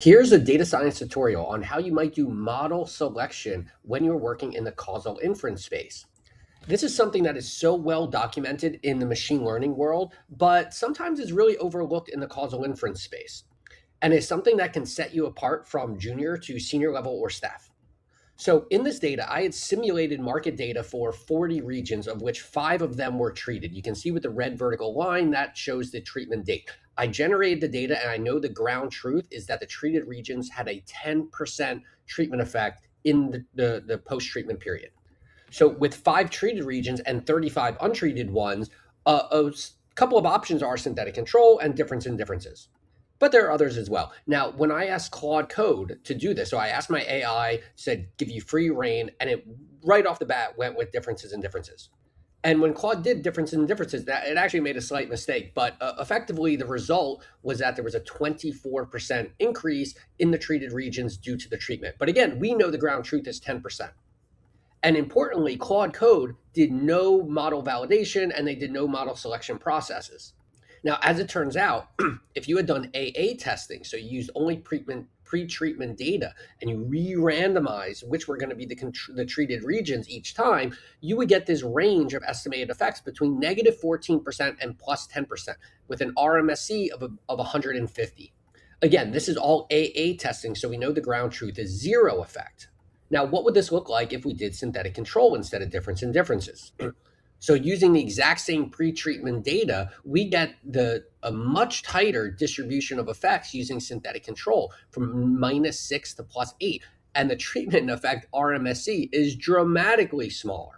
Here's a data science tutorial on how you might do model selection when you're working in the causal inference space. This is something that is so well documented in the machine learning world, but sometimes is really overlooked in the causal inference space. And it's something that can set you apart from junior to senior level or staff. So in this data, I had simulated market data for 40 regions, of which five of them were treated. You can see with the red vertical line, that shows the treatment date. I generated the data and I know the ground truth is that the treated regions had a 10% treatment effect in the, the, the post-treatment period. So with five treated regions and 35 untreated ones, uh, a couple of options are synthetic control and difference in differences but there are others as well. Now, when I asked Claude Code to do this, so I asked my AI, said, give you free rein, and it right off the bat went with differences and differences. And when Claude did differences and differences, that it actually made a slight mistake. But uh, effectively, the result was that there was a 24% increase in the treated regions due to the treatment. But again, we know the ground truth is 10%. And importantly, Claude Code did no model validation and they did no model selection processes. Now, as it turns out, if you had done AA testing, so you used only treatment pre-treatment data and you re-randomize which were going to be the, the treated regions each time, you would get this range of estimated effects between negative 14% and plus 10% with an RMSE of, of 150. Again, this is all AA testing, so we know the ground truth is zero effect. Now, what would this look like if we did synthetic control instead of difference in differences? So using the exact same pre-treatment data, we get the a much tighter distribution of effects using synthetic control from minus six to plus eight. And the treatment effect RMSE is dramatically smaller.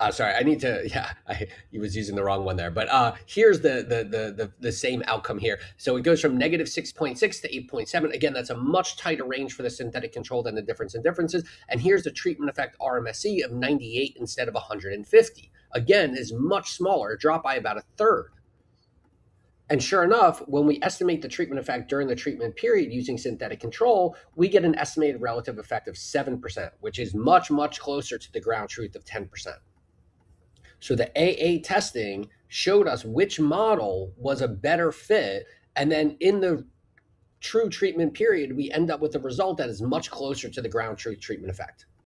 Uh, sorry, I need to. Yeah, I he was using the wrong one there. But uh, here's the, the the the the same outcome here. So it goes from negative six point six to eight point seven. Again, that's a much tighter range for the synthetic control than the difference in differences. And here's the treatment effect RMSE of ninety eight instead of one hundred and fifty. Again, is much smaller, drop by about a third. And sure enough, when we estimate the treatment effect during the treatment period using synthetic control, we get an estimated relative effect of 7%, which is much, much closer to the ground truth of 10%. So the AA testing showed us which model was a better fit. And then in the true treatment period, we end up with a result that is much closer to the ground truth treatment effect.